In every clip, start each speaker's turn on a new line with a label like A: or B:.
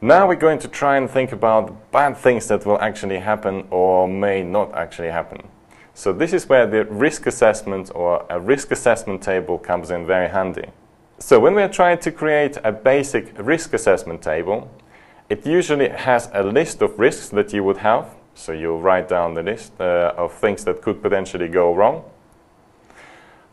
A: Now we're going to try and think about bad things that will actually happen or may not actually happen. So this is where the risk assessment or a risk assessment table comes in very handy. So when we are trying to create a basic risk assessment table, it usually has a list of risks that you would have. So you'll write down the list uh, of things that could potentially go wrong.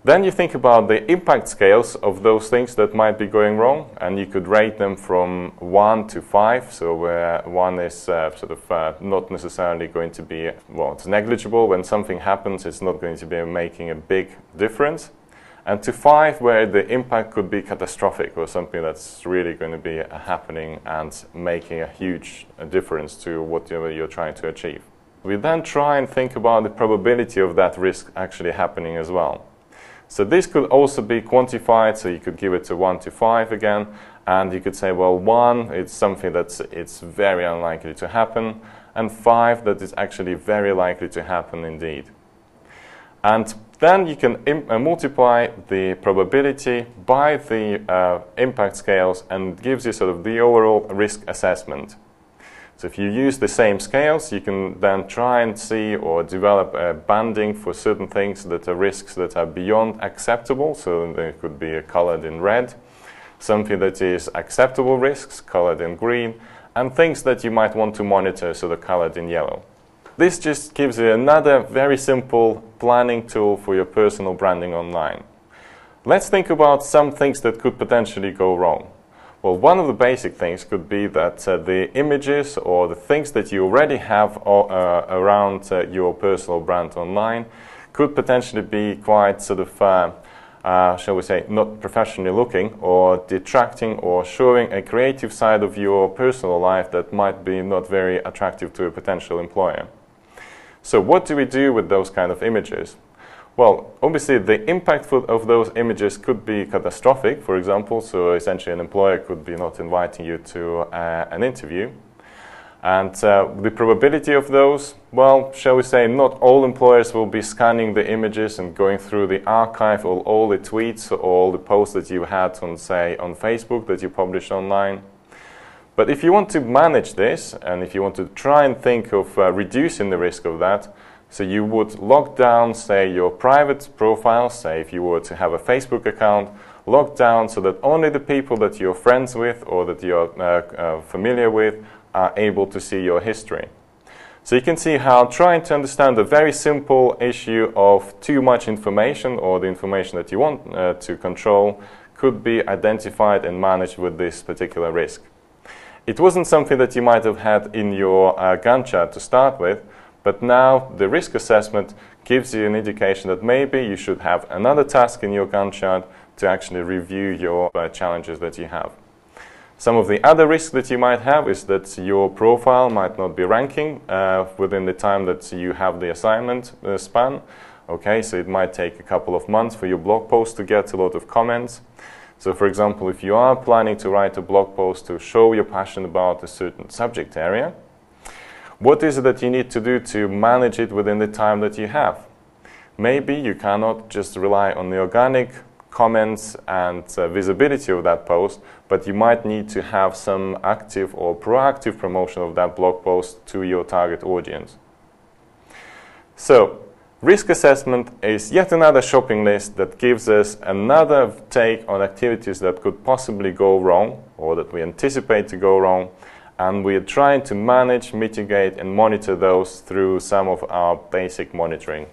A: Then you think about the impact scales of those things that might be going wrong, and you could rate them from 1 to 5. So where 1 is uh, sort of uh, not necessarily going to be, well, it's negligible. When something happens, it's not going to be making a big difference. And to 5, where the impact could be catastrophic or something that's really going to be happening and making a huge difference to what you're trying to achieve. We then try and think about the probability of that risk actually happening as well. So this could also be quantified, so you could give it to 1 to 5 again, and you could say, well, 1, it's something that's it's very unlikely to happen, and 5, that is actually very likely to happen indeed. And then you can uh, multiply the probability by the uh, impact scales and gives you sort of the overall risk assessment. So if you use the same scales, you can then try and see or develop a banding for certain things that are risks that are beyond acceptable. So they could be colored in red, something that is acceptable risks, colored in green, and things that you might want to monitor, so they're colored in yellow. This just gives you another very simple planning tool for your personal branding online. Let's think about some things that could potentially go wrong. Well, one of the basic things could be that uh, the images or the things that you already have uh, around uh, your personal brand online could potentially be quite sort of, uh, uh, shall we say, not professionally looking or detracting or showing a creative side of your personal life that might be not very attractive to a potential employer. So what do we do with those kind of images? Well, obviously the impact of those images could be catastrophic, for example, so essentially an employer could be not inviting you to uh, an interview. And uh, the probability of those, well, shall we say, not all employers will be scanning the images and going through the archive or all the tweets or all the posts that you had on, say, on Facebook that you published online. But if you want to manage this, and if you want to try and think of uh, reducing the risk of that, so you would lock down, say, your private profile, say if you were to have a Facebook account, lock down so that only the people that you're friends with or that you're uh, uh, familiar with are able to see your history. So you can see how trying to understand the very simple issue of too much information or the information that you want uh, to control could be identified and managed with this particular risk. It wasn't something that you might have had in your uh, Gantt chart to start with, but now the risk assessment gives you an indication that maybe you should have another task in your Gantt chart to actually review your uh, challenges that you have. Some of the other risks that you might have is that your profile might not be ranking uh, within the time that you have the assignment uh, span. Okay, so it might take a couple of months for your blog post to get a lot of comments. So for example, if you are planning to write a blog post to show your passion about a certain subject area, what is it that you need to do to manage it within the time that you have? Maybe you cannot just rely on the organic comments and uh, visibility of that post, but you might need to have some active or proactive promotion of that blog post to your target audience. So, risk assessment is yet another shopping list that gives us another take on activities that could possibly go wrong or that we anticipate to go wrong and we are trying to manage, mitigate, and monitor those through some of our basic monitoring